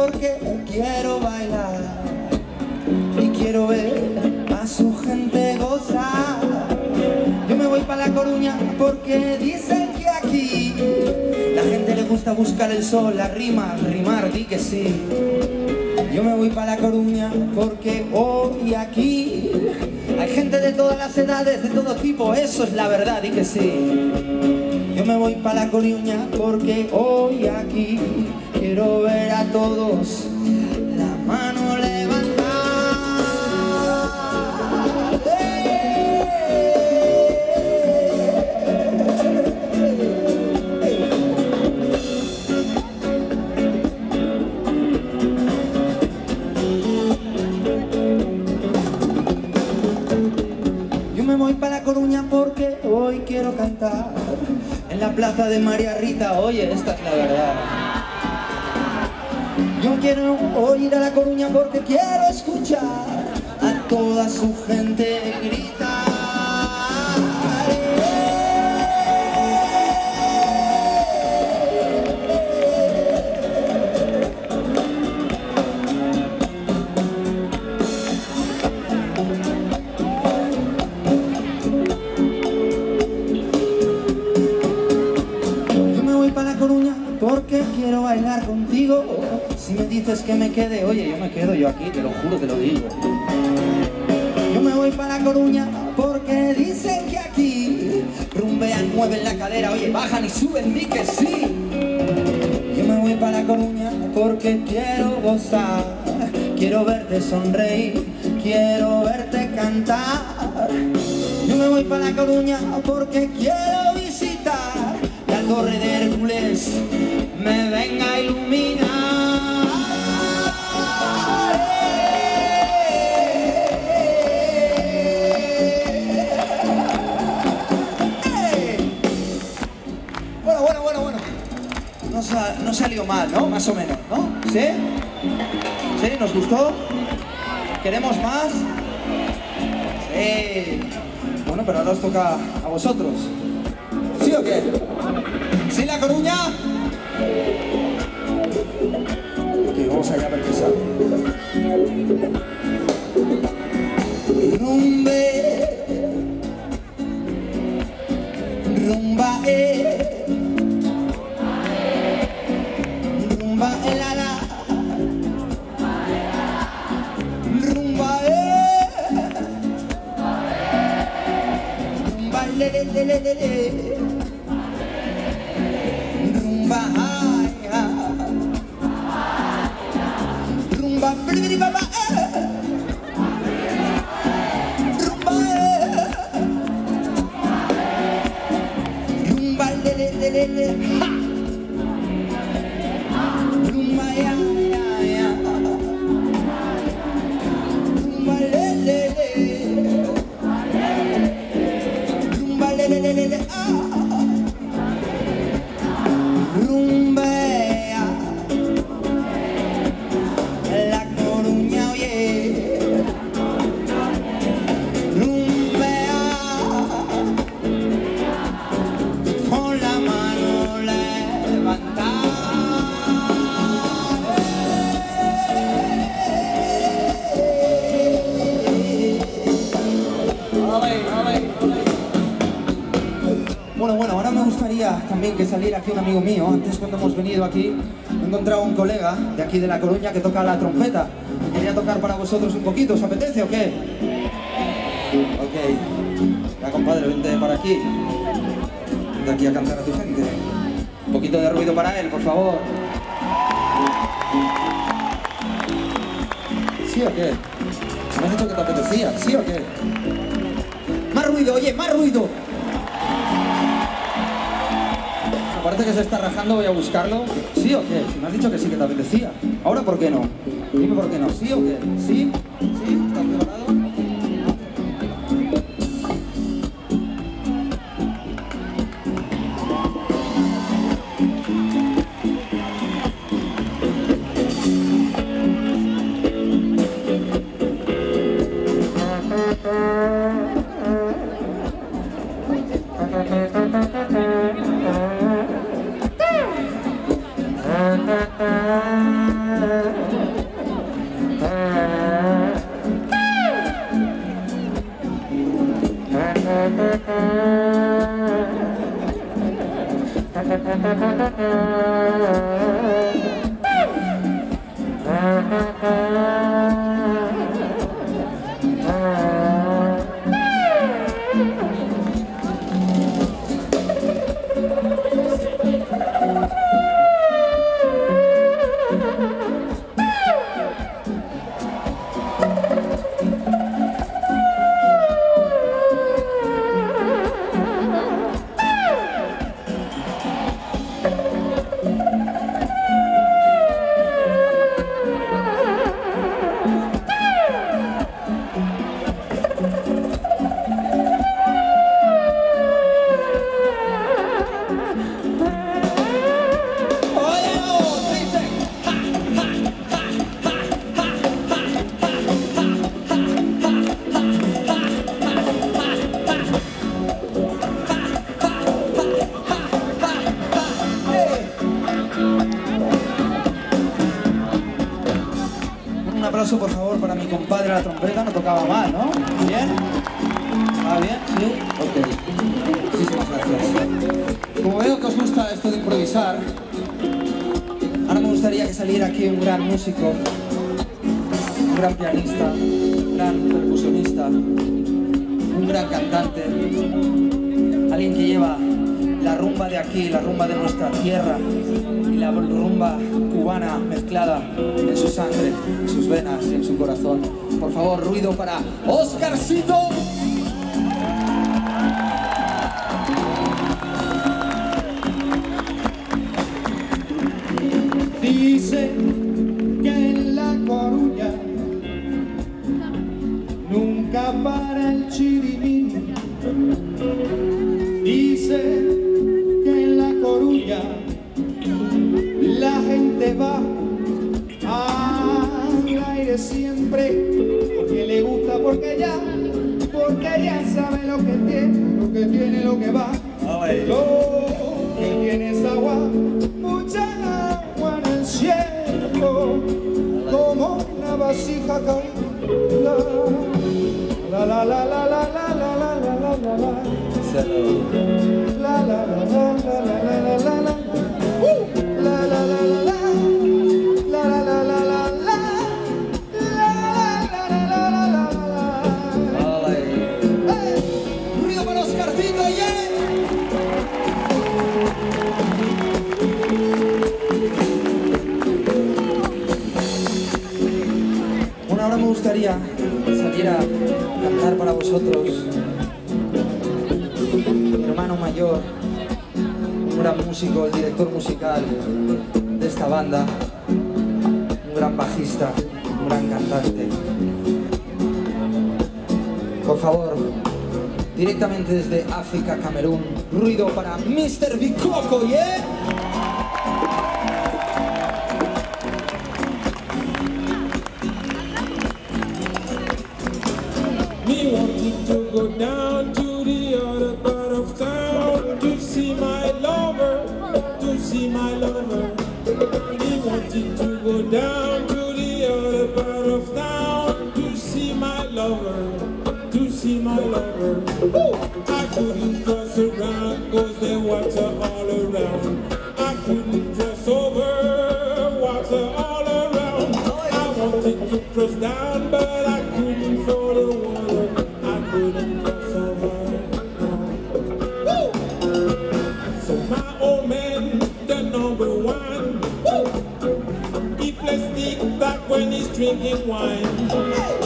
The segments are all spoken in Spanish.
porque quiero bailar y quiero ver a su gente gozar. Yo me voy para La Coruña porque dicen que aquí la gente le gusta buscar el sol, la rima, rimar, di que sí. Yo me voy para La Coruña porque hoy aquí hay gente de todas las edades, de todo tipo, eso es la verdad, di que sí. Yo me voy para La Coruña porque hoy aquí quiero ver a todos la mano levantada. Yo me voy para La Coruña porque hoy quiero cantar en la plaza de María Rita. Oye, esta es la verdad. Yo quiero oír a La Coruña porque quiero escuchar a toda su gente gritar. Dices que me quede, oye, yo me quedo yo aquí, te lo juro, te lo digo. Yo me voy para Coruña porque dicen que aquí rumbean, mueven la cadera, oye, bajan y suben, di que sí. Yo me voy para Coruña porque quiero gozar, quiero verte sonreír, quiero verte cantar. Yo me voy para Coruña porque quiero visitar la Torre de Hércules, me venga a iluminar. No, sa- no salió mal, ¿no? Más o menos, ¿no? ¿Sí? ¿Sí? ¿Nos gustó? ¿Queremos más? Sí. Bueno, pero ahora os toca a vosotros. ¿Sí o qué? ¿Sí, La Coruña? Ok, vamos allá a ver qué sale. Rumbe, rumba. Rumba, ay, ay. Rumba, bili, bili, ba, ba, eh. Rumba, eh. Rumba, le, le, le, le, le. Ha. Rumba, ya, ya, ya. También que saliera aquí un amigo mío. Antes cuando hemos venido aquí, he encontrado un colega de aquí de La Coruña que toca la trompeta. Quería tocar para vosotros un poquito, ¿os apetece o qué? Ok. Ya, compadre, vente para aquí. Vente aquí a cantar a tu gente. Un poquito de ruido para él, por favor. ¿Sí o qué? ¿Me has dicho que te apetecía? ¿Sí o qué? Más ruido, oye, más ruido. Parece que se está rajando, voy a buscarlo. ¿Sí o qué? Si me has dicho que sí que te apetecía. ¿Ahora por qué no? Dime por qué no. ¿Sí o qué? ¿Sí? thank you. Compadre la trompeta. No tocaba mal, ¿no? ¿Bien? ¿Va bien? ¿Sí? Ok. Muchísimas gracias. Como veo que os gusta esto de improvisar, ahora me gustaría que saliera aquí un gran músico, un gran pianista, un gran percusionista, un gran cantante, alguien que lleva la rumba de aquí, la rumba de nuestra tierra y la rumba cubana mezclada en su sangre, en sus venas y en su corazón. Por favor, ruido para Oscarcito. Dice Chicago. Gustaría salir a cantar para vosotros. Mi hermano mayor, un gran músico, el director musical de esta banda, un gran bajista, un gran cantante. Por favor, directamente desde África, Camerún, ruido para Mr. Bikoko, ¿yeah? Go down to the other part of town to see my lover, to see my lover. Me wanting to go down to the other part of town to see my lover, to see my lover. I couldn't cross around cause there water all around. I couldn't cross over, water all around. I wanted to cross down but I drinking wine.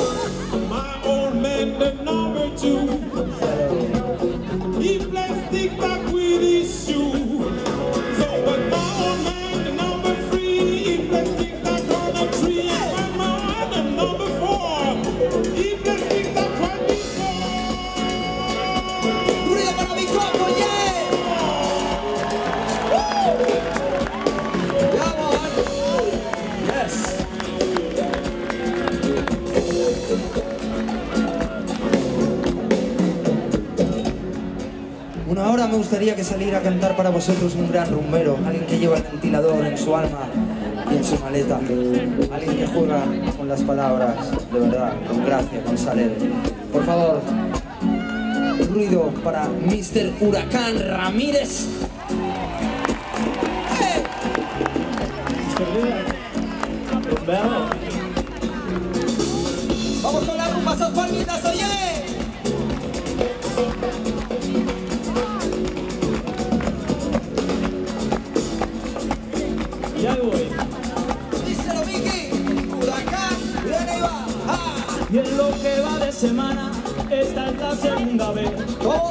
Bueno, ahora me gustaría que saliera a cantar para vosotros un gran rumbero, alguien que lleva el ventilador en su alma y en su maleta, alguien que juega con las palabras, de verdad, con gracia, con saler. Por favor, ruido para Mr. Huracán Ramírez. Vamos con la rumba,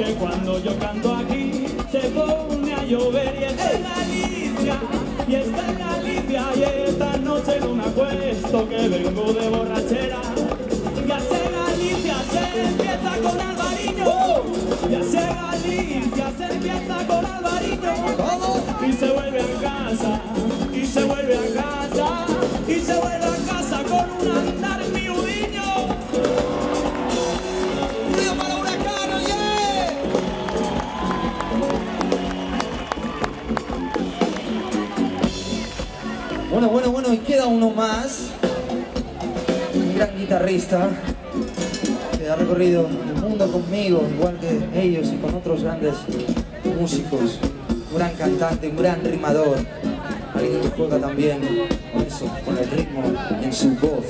que cuando yo canto aquí se pone a llover y esta es la limpia, y esta es la limpia y esta noche no me acuesto que vengo de borrachera. Uno más. Un gran guitarrista que ha recorrido el mundo conmigo, igual que ellos y con otros grandes músicos. Un gran cantante, un gran rimador. Alguien que juega también con eso, con el ritmo en su voz.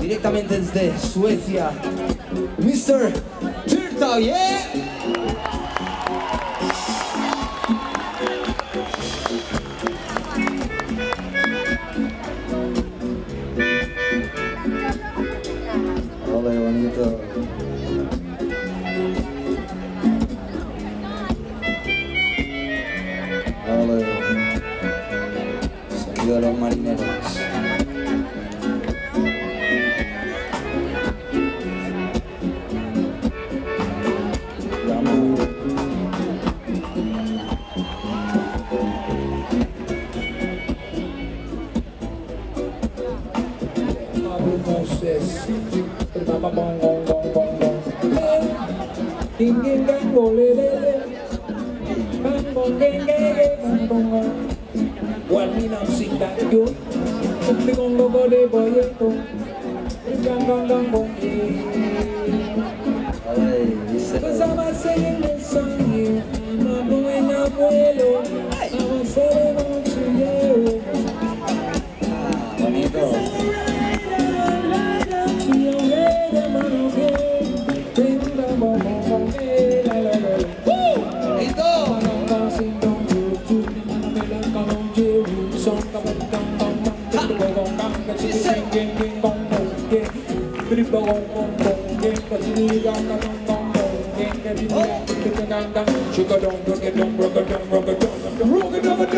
Directamente desde Suecia, Mr. Tirta, yeah! Ding ding dang go le le le, bang bong gang gang gang bang bong. While me now sing that Cause I'm singing this song here, I'm doing abuelo, I'm a celebrate to Sugar down, rock it down, rock it down, rock it down, rock it down, rock it down.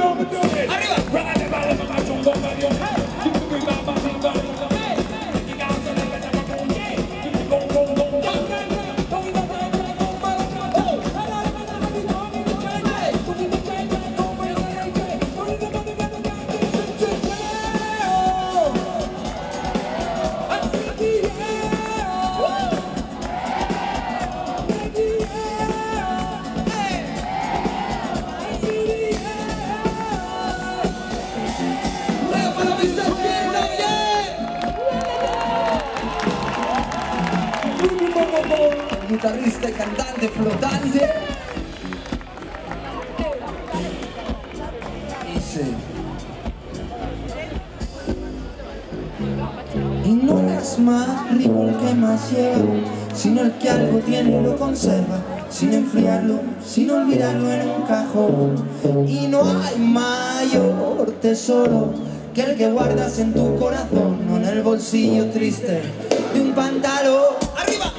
Guitarrista cantante flotante. Y no es más rico el que más lleva, sino el que algo tiene y lo conserva, sin enfriarlo, sin olvidarlo en un cajón. Y no hay mayor tesoro que el que guardas en tu corazón, no en el bolsillo triste de un pantalón. ¡Arriba!